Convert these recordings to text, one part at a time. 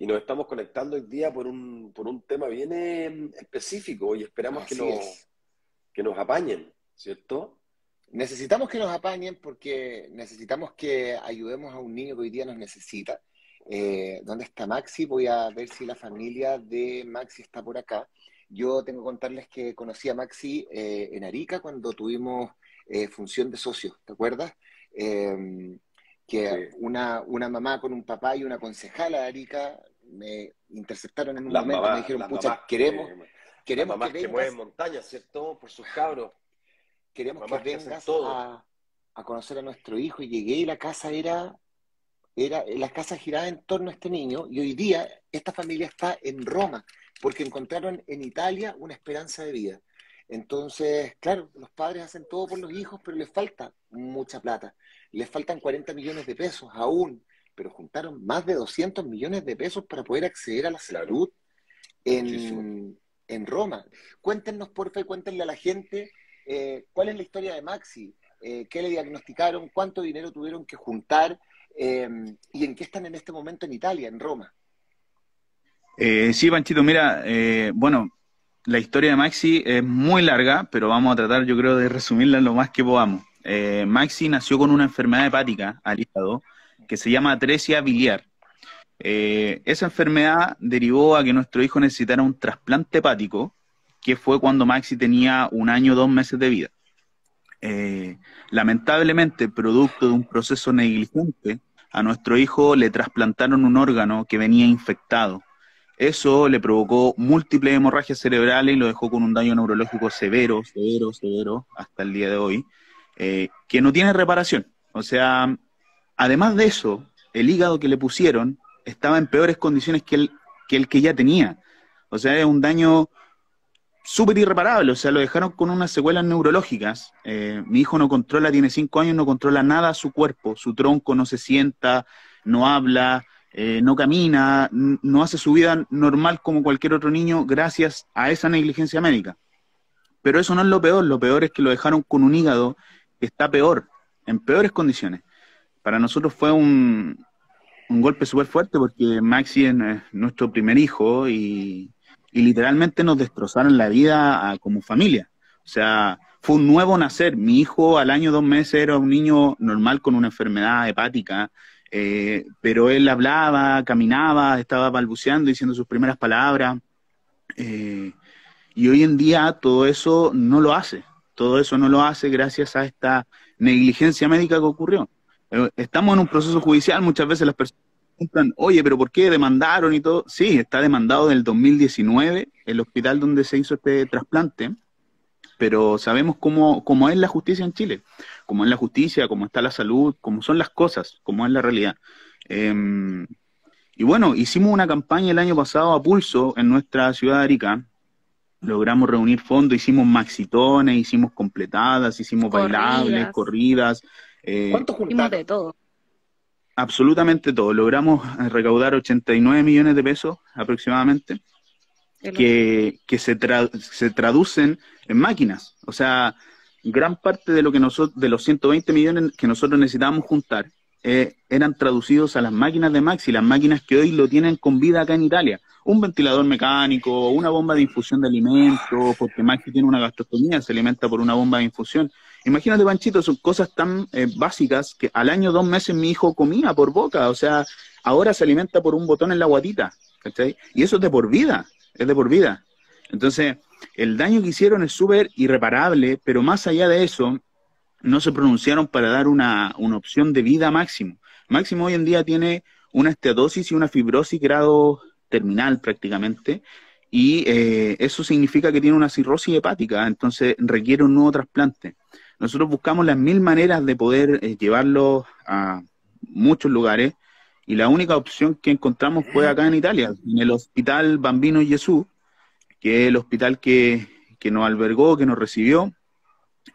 y nos estamos conectando hoy día por un, por un tema bien em, específico y esperamos que nos, que nos apañen, ¿cierto? Necesitamos que nos apañen porque necesitamos que ayudemos a un niño que hoy día nos necesita. Eh, ¿Dónde está Maxi? Voy a ver si la familia de Maxi está por acá. Yo tengo que contarles que conocí a Maxi eh, en Arica cuando tuvimos eh, función de socios, ¿te acuerdas? Que una, una mamá con un papá y una concejala de Arica me interceptaron en un momento y me dijeron, pucha, queremos, queremos que, vengas, que mueven montañas, ¿cierto? Por sus cabros. Queremos que vengas a, a, conocer a nuestro hijo y llegué y la casa era, era, la casa giraba en torno a este niño y hoy día esta familia está en Roma porque encontraron en Italia una esperanza de vida. Entonces, claro, los padres hacen todo por los hijos, pero les falta mucha plata. Les faltan 40 millones de pesos aún, pero juntaron más de 200 millones de pesos para poder acceder a la salud en, en Roma. Cuéntenos, por favor, cuéntenle a la gente eh, cuál es la historia de Maxi, eh, qué le diagnosticaron, cuánto dinero tuvieron que juntar eh, y en qué están en este momento en Italia, en Roma. sí, Panchito, mira, bueno, la historia de Maxi es muy larga, pero vamos a tratar, yo creo, de resumirla lo más que podamos. Maxi nació con una enfermedad hepática al que se llama atresia biliar. esa enfermedad derivó a que nuestro hijo necesitara un trasplante hepático que fue cuando Maxi tenía un año, dos meses de vida. Eh, lamentablemente, producto de un proceso negligente, a nuestro hijo le trasplantaron un órgano que venía infectado. Eso le provocó múltiples hemorragias cerebrales y lo dejó con un daño neurológico severo, severo, severo, hasta el día de hoy, eh, que no tiene reparación. O sea, además de eso, el hígado que le pusieron estaba en peores condiciones que el que, ya tenía. O sea, es un daño súper irreparable, o sea, lo dejaron con unas secuelas neurológicas. Eh, mi hijo no controla, tiene cinco años, no controla nada su cuerpo, su tronco no se sienta, no habla, eh, no camina, no hace su vida normal como cualquier otro niño gracias a esa negligencia médica. Pero eso no es lo peor, lo peor es que lo dejaron con un hígado está peor, en peores condiciones. Para nosotros fue un, un golpe súper fuerte porque Maxi es nuestro primer hijo y, literalmente nos destrozaron la vida como familia. O sea, fue un nuevo nacer. Mi hijo al año dos meses era un niño normal con una enfermedad hepática, eh, pero él hablaba, caminaba, estaba balbuceando, diciendo sus primeras palabras. Eh, y hoy en día todo eso no lo hace. Todo eso no lo hace gracias a esta negligencia médica que ocurrió. Eh, estamos en un proceso judicial, muchas veces las personas oye, pero ¿por qué demandaron y todo? Sí, está demandado del 2019, el hospital donde se hizo este trasplante, pero sabemos cómo, cómo es la justicia en Chile, cómo es la justicia, cómo está la salud, cómo son las cosas, cómo es la realidad. Em, y bueno, hicimos una campaña el año pasado a pulso en nuestra ciudad de Arica, logramos reunir fondos, hicimos maxitones, hicimos completadas, hicimos bailables, corridas. Eh, ¿Cuánto juntamos de todo? absolutamente todo. Logramos recaudar 89 millones de pesos aproximadamente, que, se, se traducen en máquinas. O sea, gran parte de lo que nosotros, de los 120 millones que nosotros necesitábamos juntar, eh, eran traducidos a las máquinas de Maxi, las máquinas que hoy lo tienen con vida acá en Italia. Un ventilador mecánico, una bomba de infusión de alimentos, porque Maxi tiene una gastrostomía, se alimenta por una bomba de infusión. Imagínate, Panchito, son cosas tan eh, básicas que al año, dos meses mi hijo comía por boca, o sea, ahora se alimenta por un botón en la guatita, ¿cachai? Y eso es de por vida, es de por vida. Entonces, el daño que hicieron es súper irreparable, pero más allá de eso, no se pronunciaron para dar una, una opción de vida máximo. Máximo hoy en día tiene una esteatosis y una fibrosis grado terminal prácticamente, y eh, eso significa que tiene una cirrosis hepática, entonces requiere un nuevo trasplante. Nosotros buscamos las mil maneras de poder eh, llevarlo a muchos lugares y la única opción que encontramos fue acá en Italia, en el Hospital Bambino Jesús, que es el hospital que, nos albergó, que nos recibió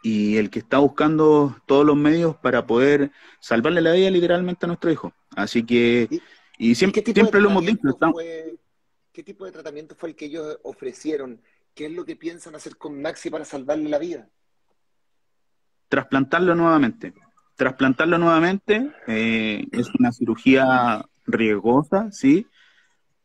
y el que está buscando todos los medios para poder salvarle la vida literalmente a nuestro hijo. Así que, y, siempre, siempre lo hemos dicho. ¿Qué tipo de tratamiento fue el que ellos ofrecieron? ¿Qué es lo que piensan hacer con Maxi para salvarle la vida? trasplantarlo nuevamente. Trasplantarlo nuevamente eh, es una cirugía riesgosa, ¿sí?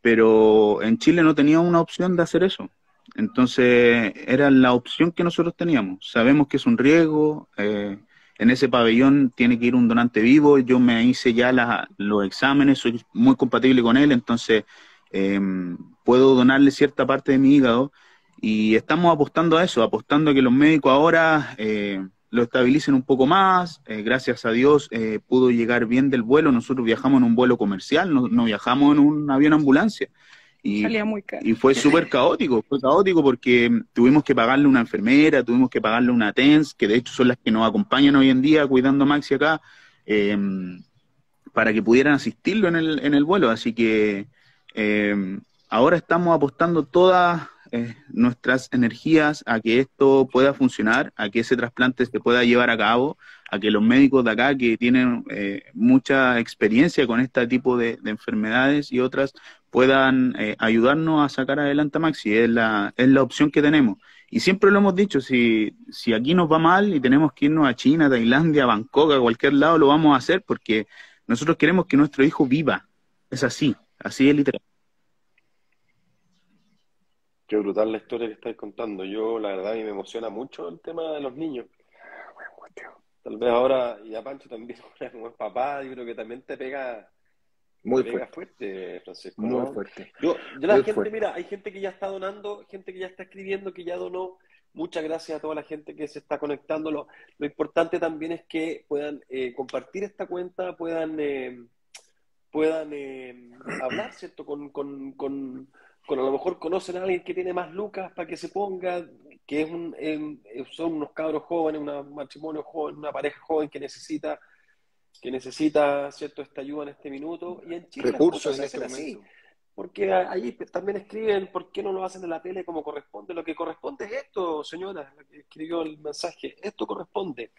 pero en Chile no tenía una opción de hacer eso. Entonces era la opción que nosotros teníamos. Sabemos que es un riesgo, eh, en ese pabellón tiene que ir un donante vivo, yo me hice ya los exámenes, soy muy compatible con él, entonces em, puedo donarle cierta parte de mi hígado y estamos apostando a eso, apostando a que los médicos ahora eh, lo estabilicen un poco más. Eh, gracias a Dios pudo llegar bien del vuelo. Nosotros viajamos en un vuelo comercial, no, viajamos en un avión ambulancia. Y, y fue súper caótico, fue caótico porque tuvimos que pagarle una enfermera, tuvimos que pagarle una TENS, que de hecho son las que nos acompañan hoy en día cuidando a Maxi acá, em, para que pudieran asistirlo en el, en el vuelo. Así que em, ahora estamos apostando todas eh, nuestras energías a que esto pueda funcionar, a que ese trasplante se pueda llevar a cabo, a que los médicos de acá que tienen eh, mucha experiencia con este tipo de, enfermedades y otras puedan eh, ayudarnos a sacar adelante a Maxi. Es la, es la opción que tenemos. Y siempre lo hemos dicho, si, si aquí nos va mal y tenemos que irnos a China, Tailandia, Bangkok, a cualquier lado, lo vamos a hacer porque nosotros queremos que nuestro hijo viva. Es así, así es literal. Qué brutal la historia que estáis contando. Yo, la verdad, a mí me emociona mucho el tema de los niños. Tal vez ahora, y a Pancho también, como es papá, yo creo que también te pega muy fuerte. Francisco. Muy fuerte. Yo, la gente, mira, hay gente que ya está donando, gente que ya está escribiendo, que ya donó. Muchas gracias a toda la gente que se está conectando. Lo, importante también es que puedan eh, compartir esta cuenta, puedan, eh, puedan eh, hablar, ¿cierto? con, con con a lo mejor conocen a alguien que tiene más lucas para que se ponga, que es un, son unos cabros jóvenes, un matrimonio joven, una pareja joven que necesita que necesita cierto esta ayuda en este minuto. Y en Chile recursos en este así, porque ahí también escriben por qué no lo hacen en la tele como corresponde. Lo que corresponde es esto señora que escribió el mensaje esto corresponde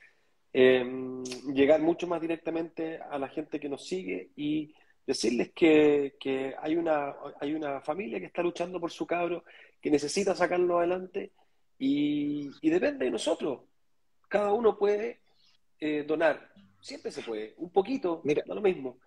em, llegar mucho más directamente a la gente que nos sigue y decirles que, que, hay, una, hay una familia que está luchando por su cabro, que necesita sacarlo adelante y, depende de nosotros. Cada uno puede eh, donar, siempre se puede, un poquito, Mira, da lo mismo.